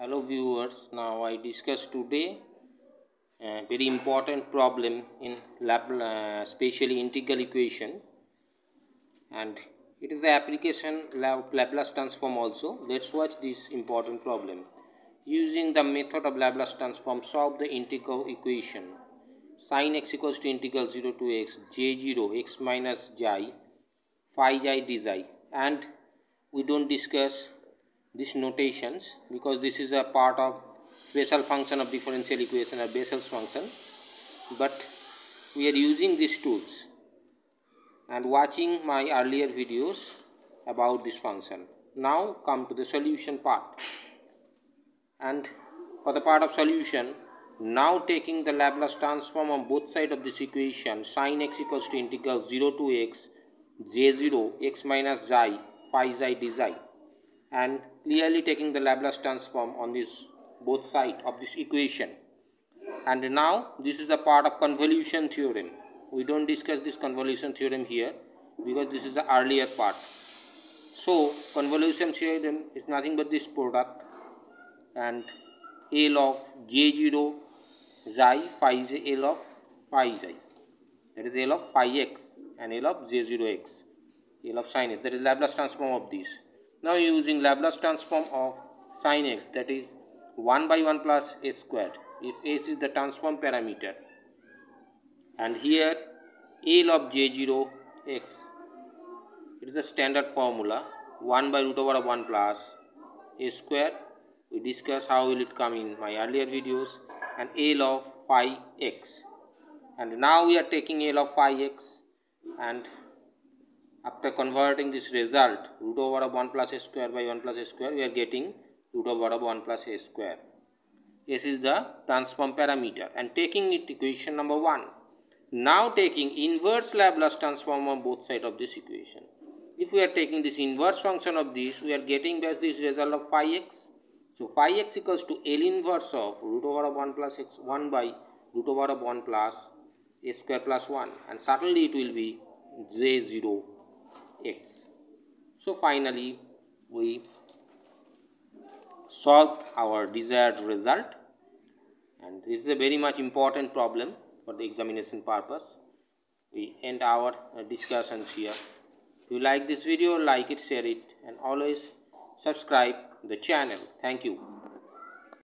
hello viewers. Now i discuss today a very important problem in lab uh, spatially integral equation. And it is the application laplace transform also. Let's watch this important problem. Using the method of laplace transform solve the integral equation. Sin x equals to integral 0 to x j0 x minus j phi j d and we don't discuss these notations because this is a part of special function of differential equation or Bessel's function but we are using these tools and watching my earlier videos about this function. Now come to the solution part and for the part of solution now taking the Laplace transform on both sides of this equation sin x equals to integral 0 to x j0 x minus xi phi xi d xi and clearly taking the Laplace transform on this both side of this equation. And now this is a part of convolution theorem. We don't discuss this convolution theorem here because this is the earlier part. So convolution theorem is nothing but this product and L of J0 xi phi is L of phi xi. That is L of phi x and L of J0x L of sin x. That is Laplace transform of this now using Laplace transform of sine x that is 1 by 1 plus h squared. If h is the transform parameter. And here L of J0 x. It is the standard formula. 1 by root over of 1 plus a square we discuss how will it come in my earlier videos. And L of phi x. And now we are taking L of phi x. And after converting this result root over of 1 plus a square by 1 plus a square we are getting root over of 1 plus a square. This is the transform parameter and taking it equation number 1. Now taking inverse Laplace transform on both sides of this equation. If we are taking this inverse function of this we are getting this result of phi x. So phi x equals to L inverse of root over of 1 plus x 1 by root over of 1 plus a square plus 1 and certainly it will be j0 x. So finally we solve our desired result and this is a very much important problem for the examination purpose. We end our uh, discussions here. If you like this video, like it, share it and always subscribe the channel. Thank you.